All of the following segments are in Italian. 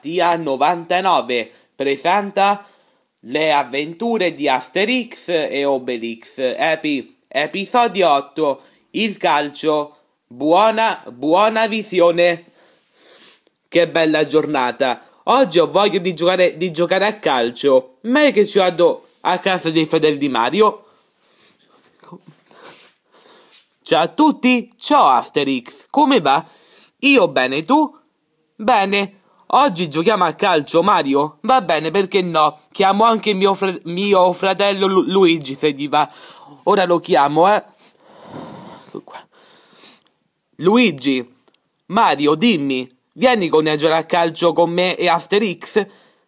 Mattia 99 presenta le avventure di Asterix e Obelix, Epi, episodio 8, il calcio, buona, buona visione. Che bella giornata. Oggi ho voglia di giocare, di giocare a calcio. Meglio che ci vado a casa dei fratelli di Mario. Ciao a tutti, ciao Asterix, come va? Io bene, tu? Bene. Oggi giochiamo a calcio, Mario? Va bene, perché no? Chiamo anche mio, fr mio fratello Lu Luigi, se gli va. Ora lo chiamo, eh. Luigi, Mario, dimmi, vieni con a giocare a calcio con me e Asterix?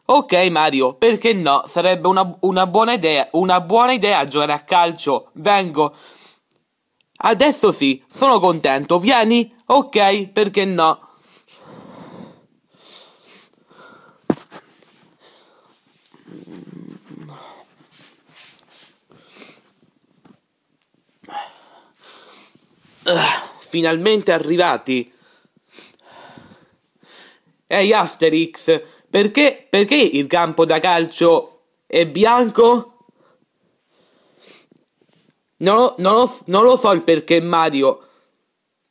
Ok, Mario, perché no? Sarebbe una, una buona idea, una buona idea giocare a calcio. Vengo. Adesso sì, sono contento. Vieni? Ok, perché no? Uh, finalmente arrivati. Ehi Asterix, perché, perché il campo da calcio è bianco? Non lo, non, lo, non lo, so il perché Mario.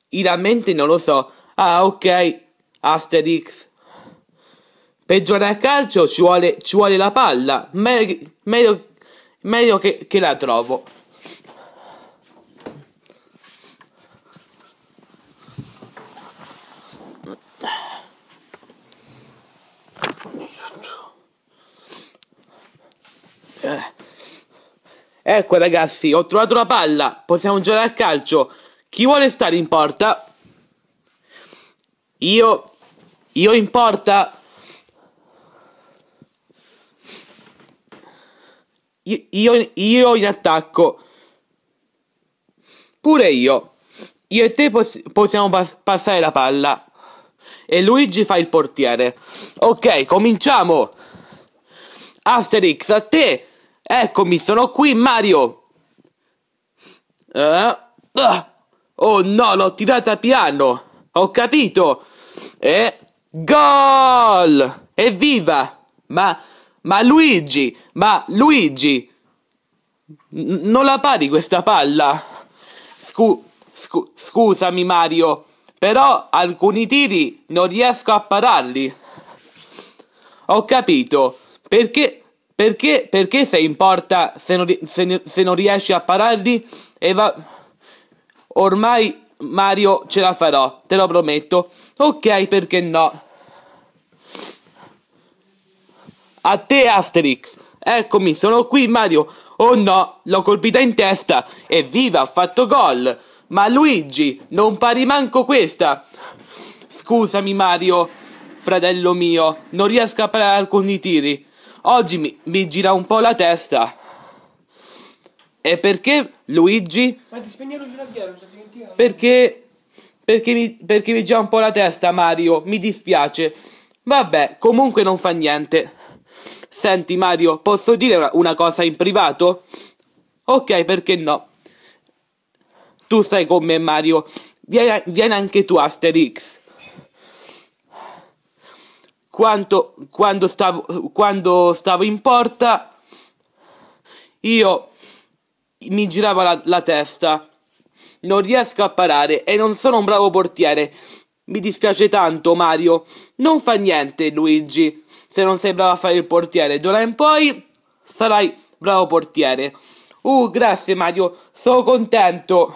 Iramente non lo so. Ah, ok. Asterix. Per giocare a calcio ci vuole, ci vuole la palla. Meglio, meglio, meglio che, che la trovo. Ecco ragazzi, ho trovato la palla, possiamo giocare a calcio. Chi vuole stare in porta? Io, io in porta. Io, io, io in attacco. Pure io. Io e te poss possiamo pas passare la palla. E Luigi fa il portiere. Ok, cominciamo. Asterix, a te. Eccomi, sono qui, Mario. Uh, uh. Oh no, l'ho tirata piano. Ho capito. E gol! Evviva! Ma ma Luigi, ma Luigi non la pari questa palla? Scu scu scusami Mario, però alcuni tiri non riesco a pararli. Ho capito. Perché perché, perché sei in porta se non, se, se non riesci a pararli? E va... Ormai Mario ce la farò, te lo prometto. Ok, perché no? A te Asterix. Eccomi, sono qui Mario. Oh no, l'ho colpita in testa. Evviva, ha fatto gol. Ma Luigi, non pari manco questa. Scusami Mario, fratello mio, non riesco a parare alcuni tiri. Oggi mi, mi gira un po' la testa. E perché Luigi? Ma ti spegni lo giraddiero, Perché perché mi, perché mi gira un po' la testa Mario, mi dispiace. Vabbè, comunque non fa niente. Senti Mario, posso dire una, una cosa in privato? Ok, perché no? Tu stai con me Mario, vieni, vieni anche tu Asterix quando, quando, stavo, quando stavo in porta io mi girava la, la testa. Non riesco a parare e non sono un bravo portiere. Mi dispiace tanto Mario. Non fa niente Luigi. Se non sei bravo a fare il portiere d'ora in poi sarai bravo portiere. Uh grazie Mario. Sono contento.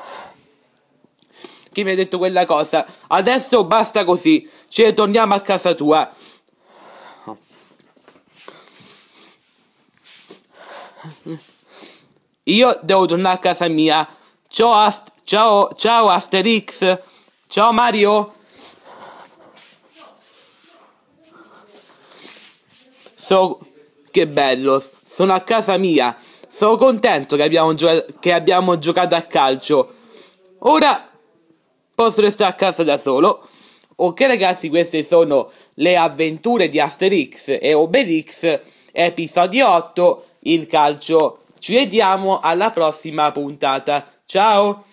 Che mi hai detto quella cosa? Adesso basta così. Ce ne torniamo a casa tua Io devo tornare a casa mia. Ciao, Ast ciao, ciao Asterix. Ciao Mario. So che bello, sono a casa mia. Sono contento che abbiamo, che abbiamo giocato a calcio. Ora posso restare a casa da solo. Ok ragazzi, queste sono le avventure di Asterix e Obelix, episodio 8, il calcio. Ci vediamo alla prossima puntata. Ciao!